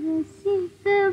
我心的